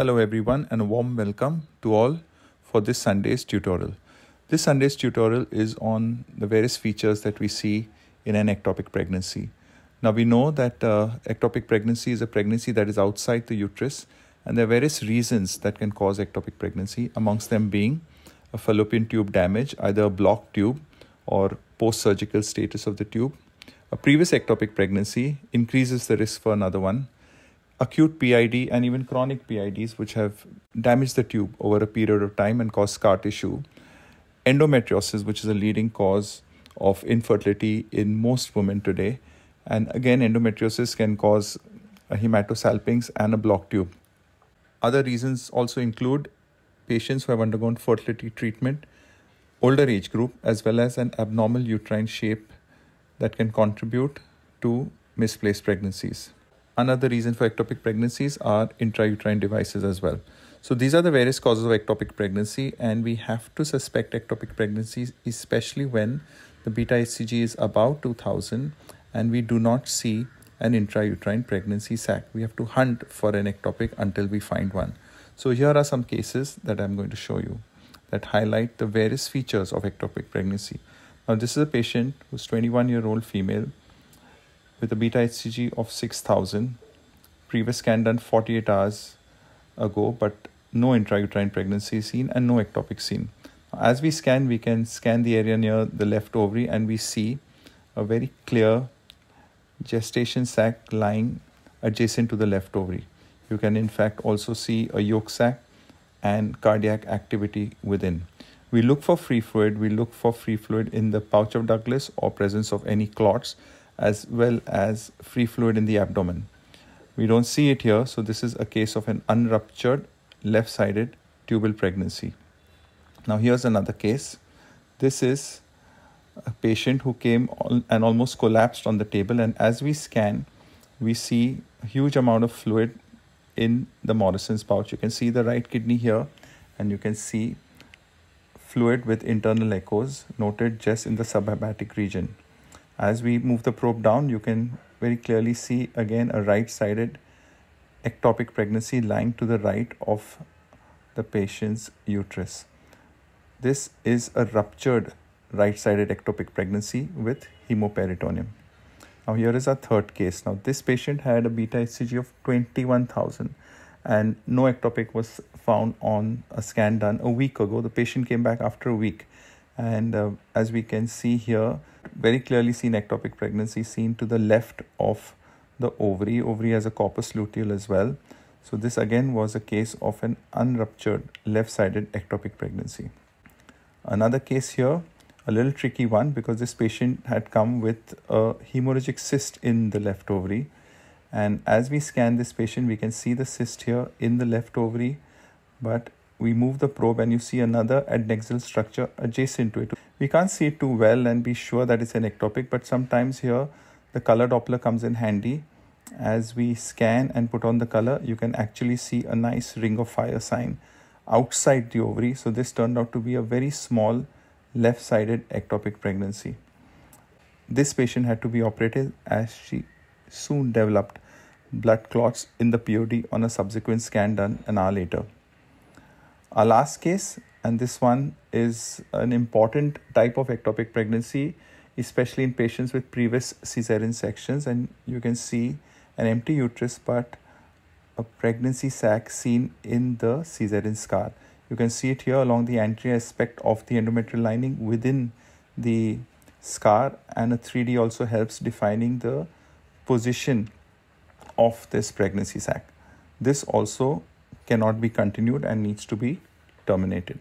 Hello everyone and a warm welcome to all for this Sunday's tutorial. This Sunday's tutorial is on the various features that we see in an ectopic pregnancy. Now we know that uh, ectopic pregnancy is a pregnancy that is outside the uterus and there are various reasons that can cause ectopic pregnancy amongst them being a fallopian tube damage, either a blocked tube or post-surgical status of the tube. A previous ectopic pregnancy increases the risk for another one acute PID and even chronic PIDs, which have damaged the tube over a period of time and caused scar tissue. Endometriosis, which is a leading cause of infertility in most women today. And again, endometriosis can cause a hematosalpinx and a blocked tube. Other reasons also include patients who have undergone fertility treatment, older age group, as well as an abnormal uterine shape that can contribute to misplaced pregnancies. Another reason for ectopic pregnancies are intrauterine devices as well. So these are the various causes of ectopic pregnancy, and we have to suspect ectopic pregnancies, especially when the beta HCG is above 2000 and we do not see an intrauterine pregnancy sac. We have to hunt for an ectopic until we find one. So here are some cases that I'm going to show you that highlight the various features of ectopic pregnancy. Now this is a patient who's 21 year old female with a beta HCG of 6000. Previous scan done 48 hours ago, but no intrauterine pregnancy seen and no ectopic seen. As we scan, we can scan the area near the left ovary and we see a very clear gestation sac lying adjacent to the left ovary. You can in fact also see a yolk sac and cardiac activity within. We look for free fluid. We look for free fluid in the pouch of Douglas or presence of any clots as well as free fluid in the abdomen. We don't see it here, so this is a case of an unruptured left sided tubal pregnancy. Now, here's another case. This is a patient who came and almost collapsed on the table, and as we scan, we see a huge amount of fluid in the Morison's pouch. You can see the right kidney here, and you can see fluid with internal echoes noted just in the subhepatic region. As we move the probe down, you can very clearly see again a right-sided ectopic pregnancy lying to the right of the patient's uterus. This is a ruptured right-sided ectopic pregnancy with hemoperitoneum. Now here is our third case. Now this patient had a beta HCG of 21,000 and no ectopic was found on a scan done a week ago. The patient came back after a week and uh, as we can see here very clearly seen ectopic pregnancy seen to the left of the ovary. Ovary has a corpus luteal as well. So this again was a case of an unruptured left-sided ectopic pregnancy. Another case here a little tricky one because this patient had come with a hemorrhagic cyst in the left ovary. And as we scan this patient we can see the cyst here in the left ovary. But we move the probe and you see another adnexal structure adjacent to it. We can't see it too well and be sure that it's an ectopic, but sometimes here the color Doppler comes in handy. As we scan and put on the color, you can actually see a nice ring of fire sign outside the ovary. So this turned out to be a very small left-sided ectopic pregnancy. This patient had to be operated as she soon developed blood clots in the POD on a subsequent scan done an hour later. Our last case, and this one is an important type of ectopic pregnancy, especially in patients with previous cesarean sections. And you can see an empty uterus, but a pregnancy sac seen in the cesarean scar. You can see it here along the anterior aspect of the endometrial lining within the scar, and a 3D also helps defining the position of this pregnancy sac. This also cannot be continued and needs to be terminated.